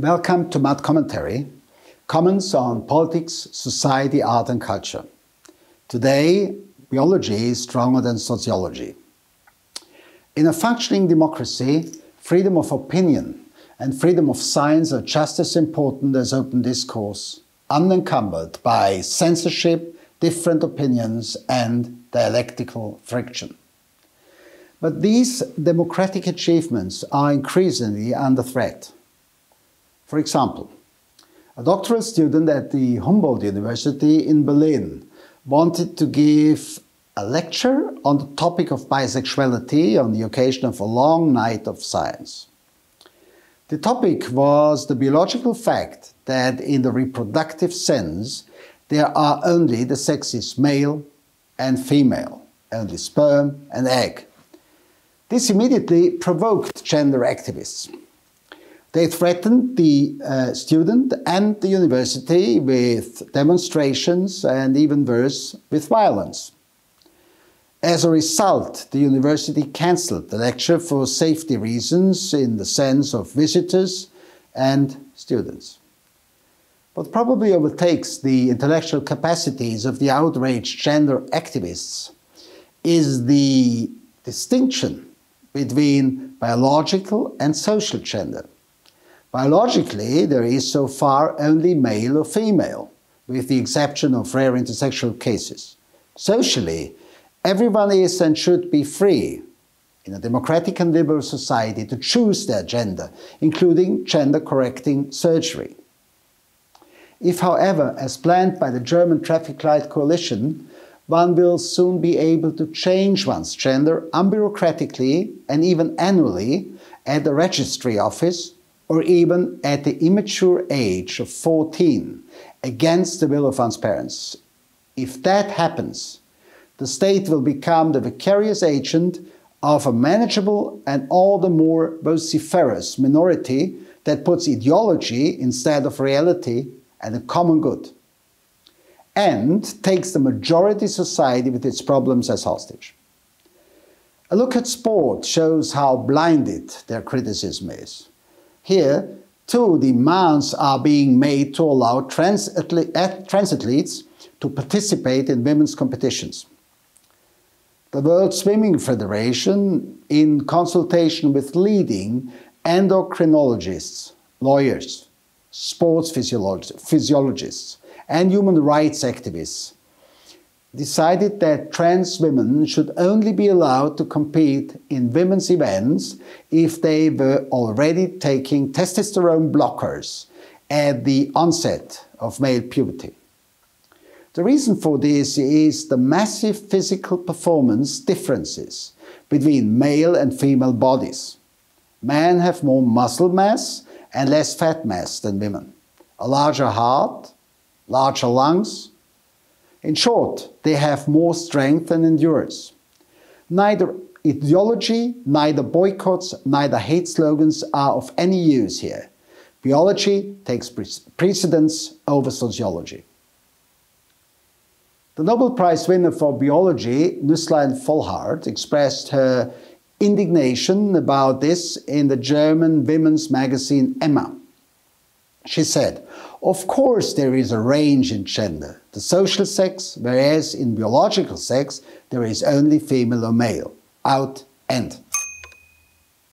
Welcome to Matt Commentary, comments on politics, society, art and culture. Today, biology is stronger than sociology. In a functioning democracy, freedom of opinion and freedom of science are just as important as open discourse, unencumbered by censorship, different opinions and dialectical friction. But these democratic achievements are increasingly under threat. For example, a doctoral student at the Humboldt University in Berlin wanted to give a lecture on the topic of bisexuality on the occasion of a long night of science. The topic was the biological fact that in the reproductive sense, there are only the sexes male and female, only sperm and egg. This immediately provoked gender activists. They threatened the uh, student and the university with demonstrations and even worse, with violence. As a result, the university cancelled the lecture for safety reasons in the sense of visitors and students. What probably overtakes the intellectual capacities of the outraged gender activists is the distinction between biological and social gender. Biologically, there is so far only male or female, with the exception of rare intersexual cases. Socially, everyone is and should be free in a democratic and liberal society to choose their gender, including gender correcting surgery. If, however, as planned by the German Traffic Light Coalition, one will soon be able to change one's gender unbureaucratically and even annually at the registry office or even at the immature age of 14 against the will of one's parents. If that happens, the state will become the vicarious agent of a manageable and all the more vociferous minority that puts ideology instead of reality and the common good, and takes the majority society with its problems as hostage. A look at sport shows how blinded their criticism is. Here, two demands are being made to allow trans, trans athletes to participate in women's competitions. The World Swimming Federation, in consultation with leading endocrinologists, lawyers, sports physiologists, and human rights activists, decided that trans women should only be allowed to compete in women's events if they were already taking testosterone blockers at the onset of male puberty. The reason for this is the massive physical performance differences between male and female bodies. Men have more muscle mass and less fat mass than women, a larger heart, larger lungs, in short, they have more strength and endurance. Neither ideology, neither boycotts, neither hate slogans are of any use here. Biology takes precedence over sociology. The Nobel Prize winner for biology, Nusslein Volhard, expressed her indignation about this in the German women's magazine Emma. She said, Of course, there is a range in gender, the social sex, whereas in biological sex, there is only female or male. Out, end.